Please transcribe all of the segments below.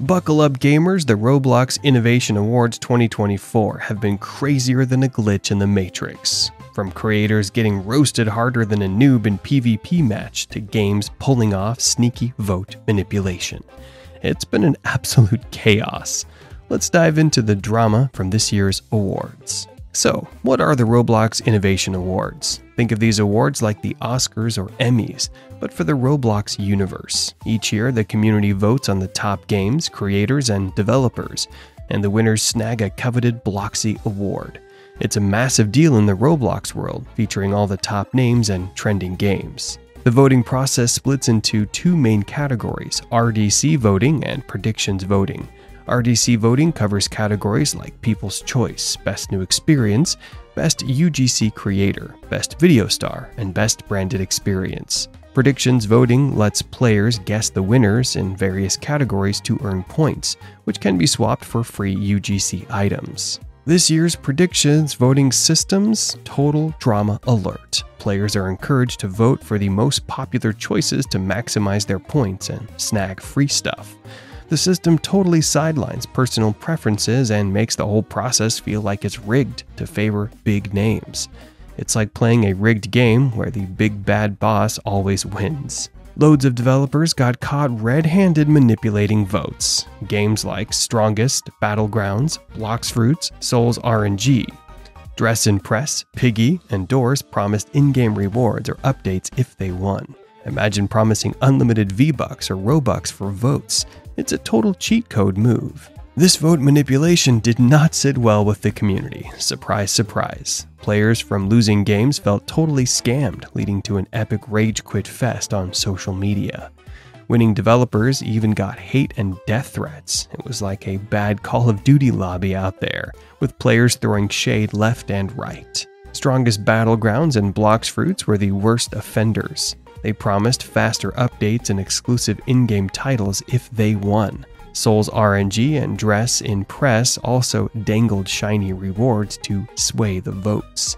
Buckle up, gamers! The Roblox Innovation Awards 2024 have been crazier than a glitch in the Matrix. From creators getting roasted harder than a noob in PvP match to games pulling off sneaky vote manipulation. It's been an absolute chaos. Let's dive into the drama from this year's awards. So, what are the Roblox Innovation Awards? Think of these awards like the Oscars or Emmys, but for the Roblox universe. Each year, the community votes on the top games, creators, and developers, and the winners snag a coveted Bloxy Award. It's a massive deal in the Roblox world, featuring all the top names and trending games. The voting process splits into two main categories RDC voting and predictions voting. RDC voting covers categories like People's Choice, Best New Experience, Best UGC Creator, Best Video Star, and Best Branded Experience. Predictions voting lets players guess the winners in various categories to earn points, which can be swapped for free UGC items. This year's predictions voting systems total drama alert. Players are encouraged to vote for the most popular choices to maximize their points and snag free stuff. The system totally sidelines personal preferences and makes the whole process feel like it's rigged to favor big names. It's like playing a rigged game where the big bad boss always wins. Loads of developers got caught red handed manipulating votes. Games like Strongest, Battlegrounds, Blox Fruits, Sol's RNG. Dress to Impress, Piggy, and Doors promised in game rewards or updates if they won. Imagine promising unlimited V-Bucks or Robux for votes. It's a total cheat code move. This vote manipulation did not sit well with the community. Surprise, surprise. Players from losing games felt totally scammed, leading to an epic rage quit fest on social media. Winning developers even got hate and death threats. It was like a bad Call of Duty lobby out there, with players throwing shade left and right. Strongest Battlegrounds and Blox Fruits were the worst offenders. They promised faster updates and exclusive in game titles if they won. Sol's RNG and Dress to Impress also dangled shiny rewards to sway the votes.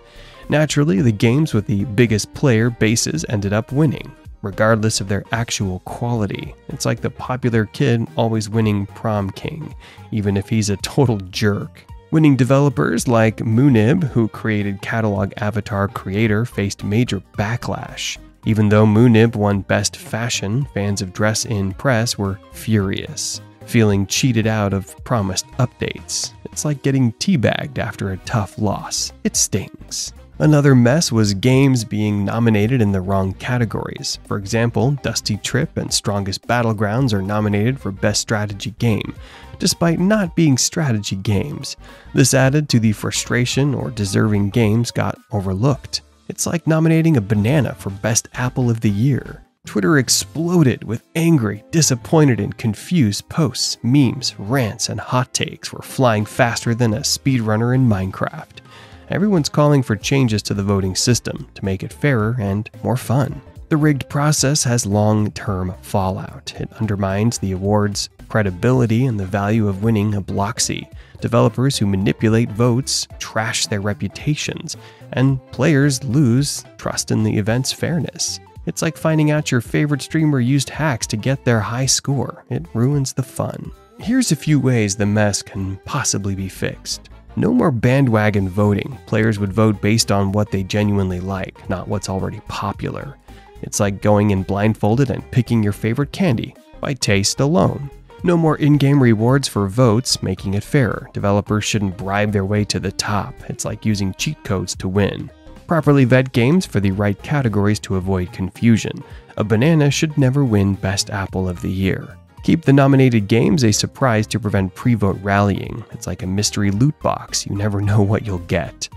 Naturally, the games with the biggest player bases ended up winning, regardless of their actual quality. It's like the popular kid always winning prom king, even if he's a total jerk. Winning developers like Moonib, who created Catalog Avatar Creator, faced major backlash. Even though Moonib won Best Fashion, fans of Dress to Impress were furious, feeling cheated out of promised updates. It's like getting teabagged after a tough loss. It stings. Another mess was games being nominated in the wrong categories. For example, Dusty Trip and Strongest Battlegrounds are nominated for Best Strategy Game, despite not being strategy games. This added to the frustration or deserving games got overlooked. It's like nominating a banana for Best Apple of the Year. Twitter exploded with angry, disappointed, and confused posts, memes, rants, and hot takes were flying faster than a speedrunner in Minecraft. Everyone's calling for changes to the voting system to make it fairer and more fun. The rigged process has long term fallout. It undermines the award's credibility and the value of winning a Bloxy. Developers who manipulate votes trash their reputations, and players lose trust in the event's fairness. It's like finding out your favorite streamer used hacks to get their high score. It ruins the fun. Here's a few ways the mess can possibly be fixed. No more bandwagon voting. Players would vote based on what they genuinely like, not what's already popular. It's like going in blindfolded and picking your favorite candy by taste alone. No more in game rewards for votes, making it fairer. Developers shouldn't bribe their way to the top. It's like using cheat codes to win. Properly vet games for the right categories to avoid confusion. A banana should never win Best Apple of the Year. Keep the nominated games a surprise to prevent pre vote rallying. It's like a mystery loot box, you never know what you'll get.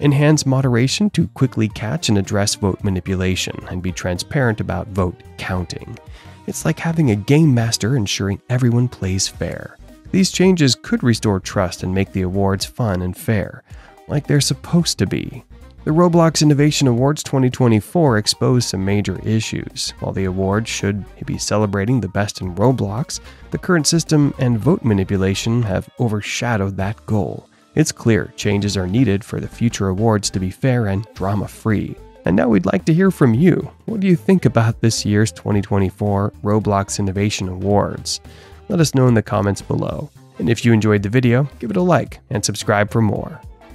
Enhance moderation to quickly catch and address vote manipulation and be transparent about vote counting. It's like having a game master ensuring everyone plays fair. These changes could restore trust and make the awards fun and fair, like they're supposed to be. The Roblox Innovation Awards 2024 exposed some major issues. While the awards should be celebrating the best in Roblox, the current system and vote manipulation have overshadowed that goal. It's clear changes are needed for the future awards to be fair and drama free. And now we'd like to hear from you. What do you think about this year's 2024 Roblox Innovation Awards? Let us know in the comments below. And if you enjoyed the video, give it a like and subscribe for more.